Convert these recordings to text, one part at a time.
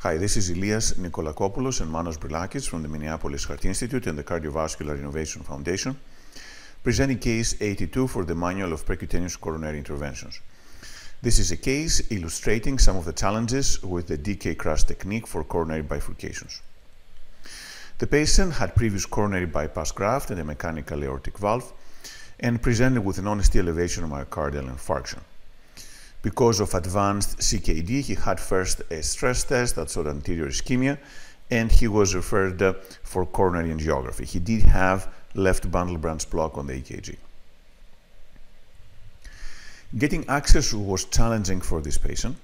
Hi, this is Elias Nikolakopoulos and Manos Brilakis from the Minneapolis Heart Institute and the Cardiovascular Innovation Foundation, presenting case 82 for the Manual of Percutaneous Coronary Interventions. This is a case illustrating some of the challenges with the DK crush technique for coronary bifurcations. The patient had previous coronary bypass graft and a mechanical aortic valve and presented with non-ST elevation of myocardial infarction. Because of advanced CKD, he had first a stress test that showed anterior ischemia, and he was referred for coronary angiography. He did have left bundle branch block on the EKG. Getting access was challenging for this patient.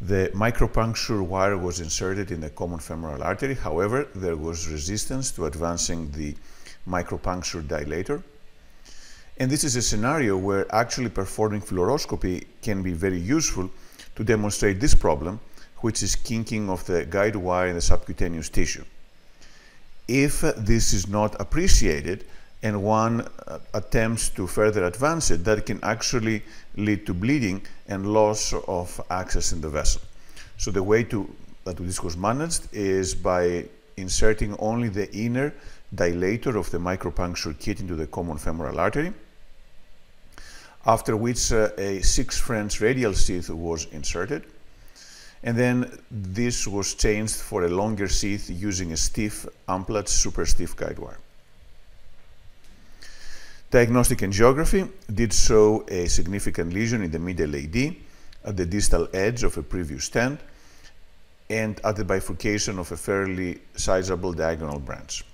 The micropuncture wire was inserted in the common femoral artery. However, there was resistance to advancing the micropuncture dilator. And this is a scenario where actually performing fluoroscopy can be very useful to demonstrate this problem, which is kinking of the guide wire in the subcutaneous tissue. If this is not appreciated and one uh, attempts to further advance it, that can actually lead to bleeding and loss of access in the vessel. So the way to, that this was managed is by inserting only the inner dilator of the micropuncture kit into the common femoral artery after which uh, a 6 French radial sheath was inserted. And then this was changed for a longer sheath using a stiff Amplatz super stiff guide wire. Diagnostic angiography did show a significant lesion in the middle AD at the distal edge of a previous stent and at the bifurcation of a fairly sizable diagonal branch.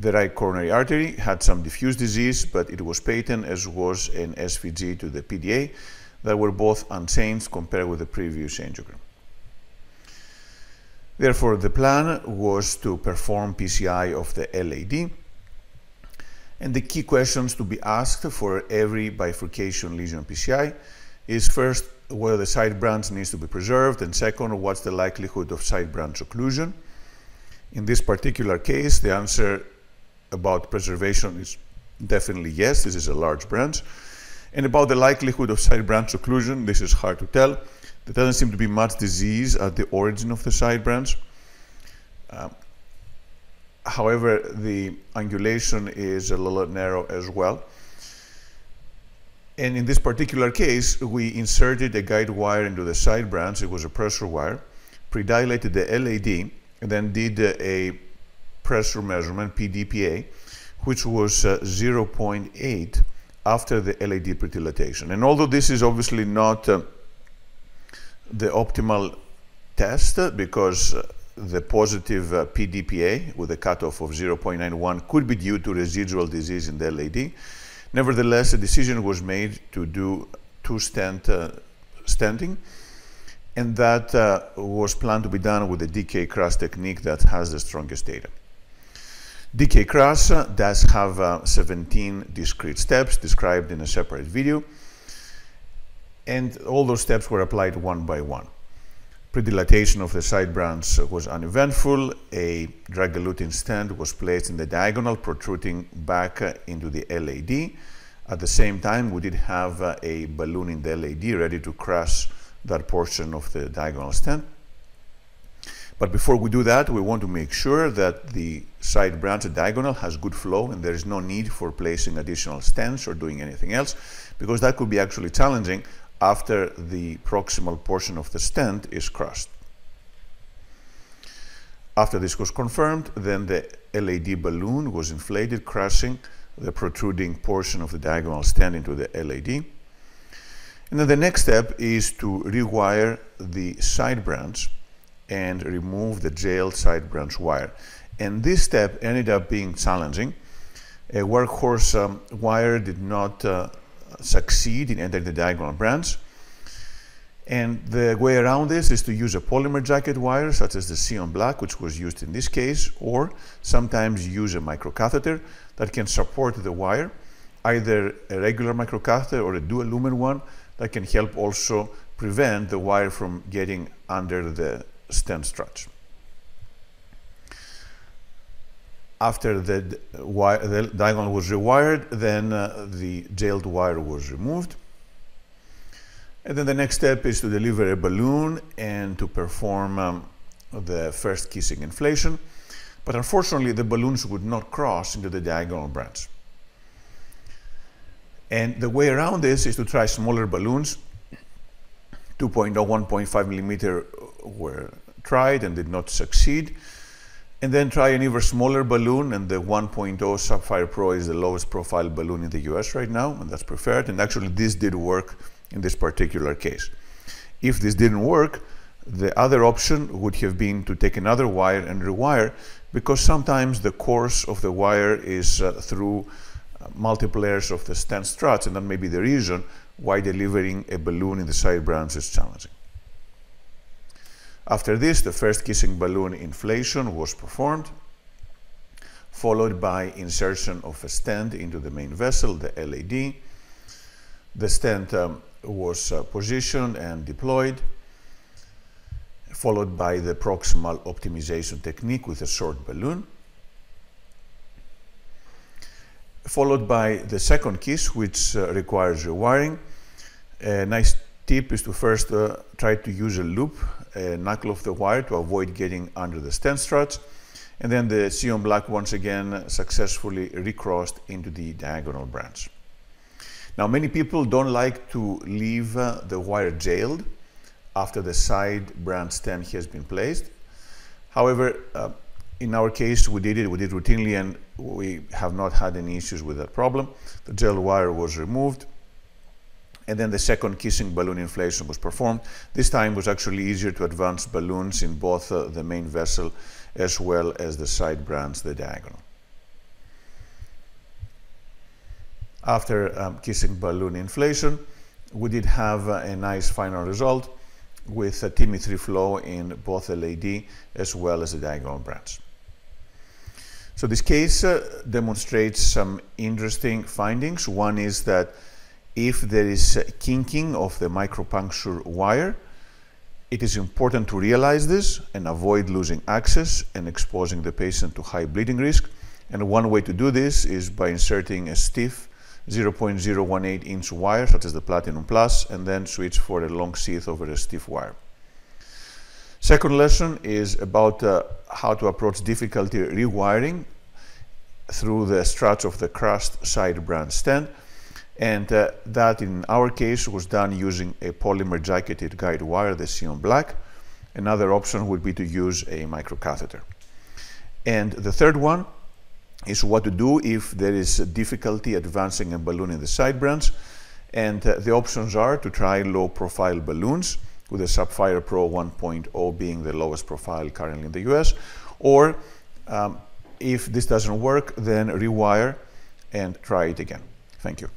The right coronary artery had some diffuse disease, but it was patent, as was an SVG to the PDA that were both unchanged compared with the previous angiogram. Therefore, the plan was to perform PCI of the LAD, and the key questions to be asked for every bifurcation lesion PCI is first, whether the side branch needs to be preserved, and second, what's the likelihood of side branch occlusion. In this particular case, the answer about preservation is definitely yes, this is a large branch. And about the likelihood of side branch occlusion, this is hard to tell. There doesn't seem to be much disease at the origin of the side branch. Um, however, the angulation is a little narrow as well. And in this particular case, we inserted a guide wire into the side branch. It was a pressure wire, pre-dilated the LAD, and then did a pressure measurement, Pd/Pa, which was uh, 0.8 after the LAD predilatation. And although this is obviously not uh, the optimal test uh, because uh, the positive uh, Pd/Pa with a cutoff of 0.91 could be due to residual disease in the LAD, nevertheless, a decision was made to do two stent uh, stenting and that uh, was planned to be done with the DK crush technique that has the strongest data. DK crush does have uh, 17 discrete steps described in a separate video, and all those steps were applied one by one. Predilatation of the side branch was uneventful. A drug-eluting stent was placed in the diagonal, protruding back into the LAD. At the same time, we did have uh, a balloon in the LAD ready to crush that portion of the diagonal stent. But before we do that, we want to make sure that the side branch, diagonal, has good flow and there is no need for placing additional stents or doing anything else, because that could be actually challenging after the proximal portion of the stent is crushed. After this was confirmed, then the LAD balloon was inflated, crushing the protruding portion of the diagonal stent into the LAD. And then the next step is to rewire the side branch and remove the jailed side branch wire. And this step ended up being challenging. A workhorse um, wire did not uh, succeed in entering the diagonal branch. And the way around this is to use a polymer jacket wire, such as the Sion Black, which was used in this case, or sometimes use a microcatheter that can support the wire, either a regular microcatheter or a dual lumen one that can help also prevent the wire from getting under the stent struts. After the, wire, the diagonal was rewired, then uh, the jailed wire was removed. And then the next step is to deliver a balloon and to perform um, the first kissing inflation. But unfortunately, the balloons would not cross into the diagonal branch. And the way around this is to try smaller balloons. 2.0, 1.5 millimeter were tried and did not succeed. And then try an even smaller balloon, and the 1.0 Sapphire Pro is the lowest profile balloon in the US right now, and that's preferred. And actually, this did work in this particular case. If this didn't work, the other option would have been to take another wire and rewire, because sometimes the course of the wire is uh, through uh, multiple layers of the stent struts, and that may be the reason why delivering a balloon in the side branch is challenging. After this, the first kissing balloon inflation was performed, followed by insertion of a stent into the main vessel, the LAD. The stent um, was uh, positioned and deployed, followed by the proximal optimization technique with a short balloon, followed by the second kiss, which uh, requires rewiring. A nice tip is to first uh, try to use a loop a knuckle of the wire to avoid getting under the stent struts. And then the Sion Black once again successfully recrossed into the diagonal branch. Now many people don't like to leave uh, the wire jailed after the side branch stent has been placed. However, uh, in our case, we did it, we did routinely, and we have not had any issues with that problem. The jailed wire was removed, and then the second kissing balloon inflation was performed. This time was actually easier to advance balloons in both uh, the main vessel as well as the side branch, the diagonal. After um, kissing balloon inflation, we did have uh, a nice final result with a TIMI3 flow in both LAD as well as the diagonal branch. So this case uh, demonstrates some interesting findings. One is that if there is kinking of the micropuncture wire, it is important to realize this and avoid losing access and exposing the patient to high bleeding risk. And one way to do this is by inserting a stiff 0.018 inch wire, such as the Platinum Plus, and then switch for a long sheath over a stiff wire. Second lesson is about uh, how to approach difficulty rewiring through the struts of the crushed side branch stent and uh, that in our case was done using a polymer jacketed guide wire, the Sion Black. Another option would be to use a microcatheter. And the third one is what to do if there is difficulty advancing a balloon in the side branch. And uh, the options are to try low profile balloons with the Sapphire Pro 1.0 being the lowest profile currently in the US, or um, if this doesn't work, then rewire and try it again. Thank you.